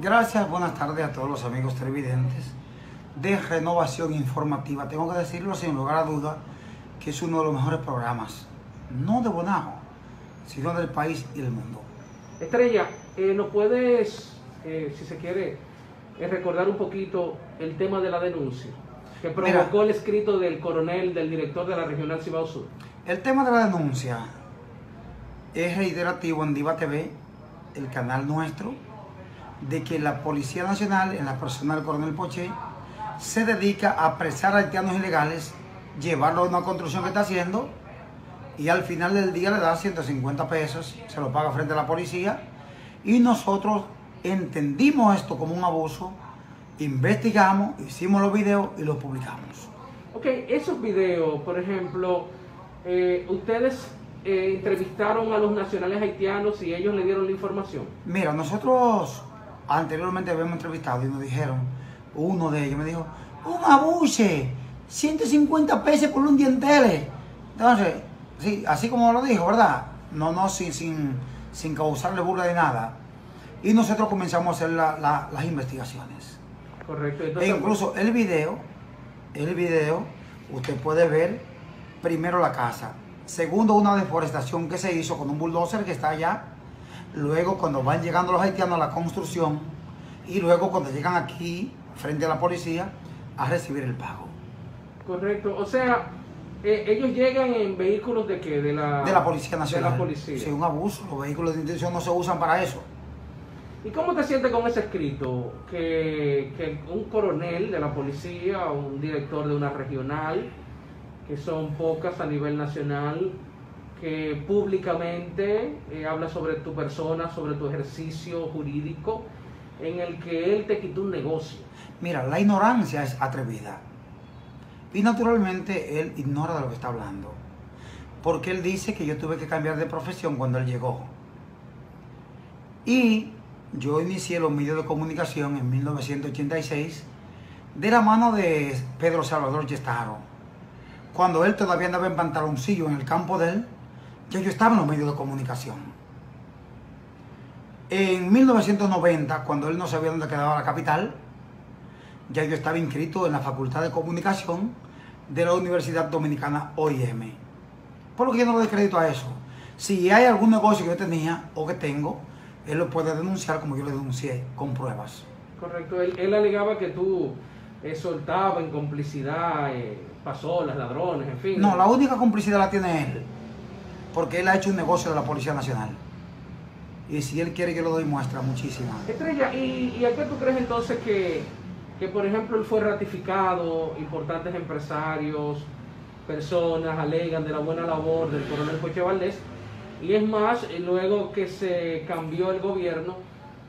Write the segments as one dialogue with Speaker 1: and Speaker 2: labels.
Speaker 1: Gracias, buenas tardes a todos los amigos televidentes de Renovación Informativa. Tengo que decirlo sin lugar a duda que es uno de los mejores programas, no de Bonao, sino del país y del mundo.
Speaker 2: Estrella, eh, ¿nos puedes, eh, si se quiere, eh, recordar un poquito el tema de la denuncia que provocó
Speaker 1: Mira.
Speaker 2: el escrito del coronel, del director de la Regional Cibao Sur?
Speaker 1: El tema de la denuncia es reiterativo en Diva TV, el canal nuestro, de que la Policía Nacional, en la persona del coronel Poché, se dedica a apresar a haitianos ilegales, llevarlos a una construcción que está haciendo y al final del día le da 150 pesos, se lo paga frente a la policía y nosotros entendimos esto como un abuso, investigamos, hicimos los videos y los publicamos.
Speaker 2: Ok, esos videos, por ejemplo, eh, ustedes eh, entrevistaron a los nacionales haitianos y ellos le dieron la información.
Speaker 1: Mira, nosotros anteriormente habíamos entrevistado y nos dijeron, uno de ellos me dijo, un abuche, 150 pesos por un dientele. Entonces, sí, así como lo dijo, ¿verdad? No, no, sin, sin, sin causarle burla de nada. Y nosotros comenzamos a hacer la- la- las investigaciones.
Speaker 2: Correcto.
Speaker 1: E
Speaker 2: Entonces,
Speaker 1: incluso el video, el video, usted puede ver primero la casa. Segundo, una deforestación que se hizo con un bulldozer que está allá. Luego, cuando van llegando los haitianos a la construcción. Y luego, cuando llegan aquí, frente a la policía, a recibir el pago.
Speaker 2: correcto. O sea, eh, ellos llegan en vehículos de qué? De la,
Speaker 1: De la Policía Nacional.
Speaker 2: De la policía.
Speaker 1: Sí, un abuso. Los vehículos de intención no se usan para eso.
Speaker 2: ¿Y cómo te sientes con ese escrito? Que, que un coronel de la policía, un director de una regional, que son pocas a nivel nacional, que públicamente eh, habla sobre tu persona, sobre tu ejercicio jurídico, en el que él te quitó un negocio.
Speaker 1: Mira, la ignorancia es atrevida. Y naturalmente él ignora de lo que está hablando. Porque él dice que yo tuve que cambiar de profesión cuando él llegó. Y yo inicié los medios de comunicación en 1986 de la mano de Pedro Salvador Gestaro. Cuando él todavía andaba en pantaloncillo en el campo de él, ya yo estaba en los medios de comunicación. En 1990, cuando él no sabía dónde quedaba la capital, ya yo estaba inscrito en la Facultad de Comunicación de la Universidad Dominicana OIM. Por lo que yo no le doy crédito a eso. Si hay algún negocio que yo tenía o que tengo, él lo puede denunciar como yo le denuncié, con pruebas.
Speaker 2: Correcto. Él, él alegaba que tú eh, soltabas en complicidad eh, pasolas, ladrones, en fin.
Speaker 1: No, la única complicidad la tiene él, porque él ha hecho un negocio de la Policía Nacional. Y si él quiere, yo le doy muestra muchísima.
Speaker 2: Estrella, ¿y, y a qué tú crees entonces que, que, por ejemplo, él fue ratificado, importantes empresarios, personas alegan de la buena labor del coronel Poche Valdés? Y es más, eh, luego que se cambió el gobierno,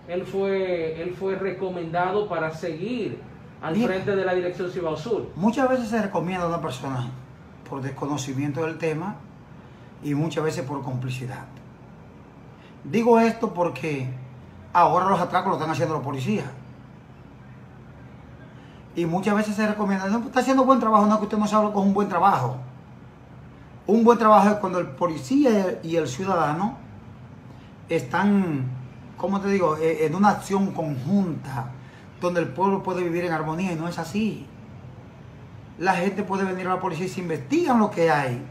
Speaker 2: él fue, él fue recomendado para seguir al
Speaker 1: Bien.
Speaker 2: frente de la dirección Cibao Sur.
Speaker 1: Muchas veces se recomienda a una persona por desconocimiento del tema y muchas veces por complicidad. Digo esto porque ahora los atracos lo están haciendo los policías. Y muchas veces se recomienda, no, está haciendo buen trabajo, no que usted no sabe es un buen trabajo. Un buen trabajo es cuando el policía y el ciudadano están, ¿cómo te digo?, Eh, en una acción conjunta donde el pueblo puede vivir en armonía y no es así. La gente puede venir a la policía y se investigan lo que hay.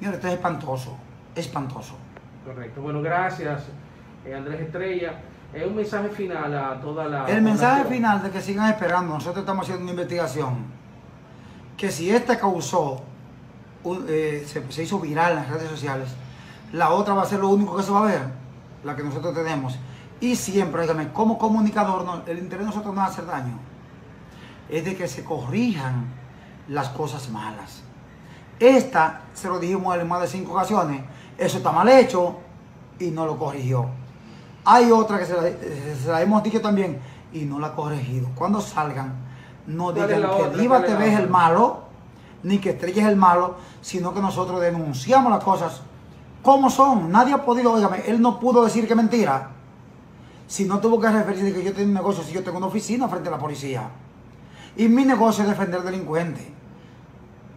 Speaker 1: Mira, esto es espantoso, espantoso.
Speaker 2: Correcto. Bueno, gracias, eh, Andrés Estrella. Es un mensaje final a toda la.
Speaker 1: El mensaje
Speaker 2: población.
Speaker 1: final de que sigan esperando, nosotros estamos haciendo una investigación, que si esta causó, un- eh, se, se hizo viral en las redes sociales, la otra va a ser lo único que se va a ver, la que nosotros tenemos. Y siempre, como comunicador, no- el interés de nosotros no es hacer daño, es de que se corrijan las cosas malas. Esta, se lo dijimos a él en más de cinco ocasiones, eso está mal hecho y no lo corrigió. Hay otra que se la, se la hemos dicho también y no la ha corregido. Cuando salgan, no
Speaker 2: ¿Cuál es
Speaker 1: digan que
Speaker 2: otra?
Speaker 1: Diva
Speaker 2: ¿Cuál es la
Speaker 1: TV es el malo, ni que Estrella es el malo, sino que nosotros denunciamos las cosas como son. Nadie ha podido, óigame, él no pudo decir que mentira. Si no tuvo que referirse que yo tengo un negocio, si yo tengo una oficina frente a la policía. Y mi negocio es defender delincuentes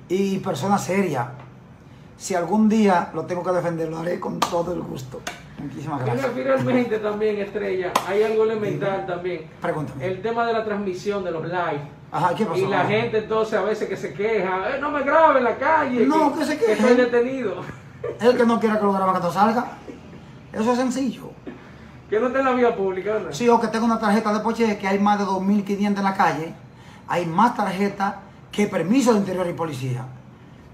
Speaker 1: y personas serias. Si algún día lo tengo que defender, lo haré con todo el gusto. Muchísimas
Speaker 2: Mira,
Speaker 1: gracias.
Speaker 2: finalmente también, Estrella, hay algo elemental también.
Speaker 1: Pregúntame.
Speaker 2: El tema de la transmisión de los live.
Speaker 1: Ajá, ¿qué pasó?
Speaker 2: Y la gente entonces a veces que se queja, "Eh, no me grabe en la calle,
Speaker 1: No, que se
Speaker 2: que
Speaker 1: quejen.
Speaker 2: estoy detenido,
Speaker 1: El que no quiera que lo grabe que no salga. Eso es sencillo.
Speaker 2: que no está en la vía pública. ¿verdad?
Speaker 1: Sí, o que tengo una tarjeta de poche que hay más de 2.500 en la calle. Hay más tarjetas que permiso de interior y policía.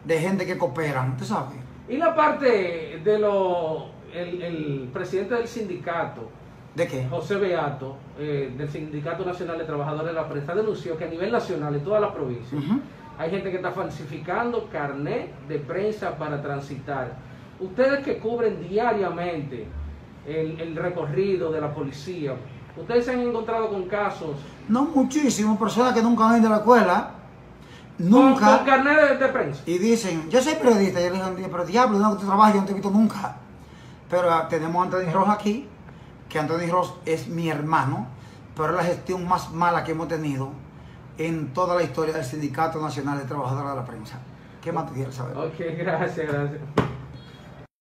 Speaker 1: De gente que cooperan, ¿tú sabes?
Speaker 2: Y la parte de lo, el, el presidente del sindicato,
Speaker 1: ¿De qué?
Speaker 2: José Beato, eh, del Sindicato Nacional de Trabajadores de la Prensa, denunció que a nivel nacional, en todas las provincias, hay gente que está falsificando carnet de prensa para transitar. Ustedes que cubren diariamente el, el recorrido de la policía, ustedes se han encontrado con casos
Speaker 1: No muchísimo, personas que nunca han ido a la escuela. Nunca.
Speaker 2: con carnet de, de prensa.
Speaker 1: Y dicen, yo soy periodista. Y yo le digo, pero diablo, no, que tú trabajas, yo no te he visto nunca. Pero ah, tenemos a Anthony Ross aquí, que Anthony Ross es mi hermano, pero es la gestión más mala que hemos tenido en toda la historia del Sindicato Nacional de Trabajadores de la Prensa. ¿Qué más tú quieres saber?
Speaker 2: Ok, gracias, gracias.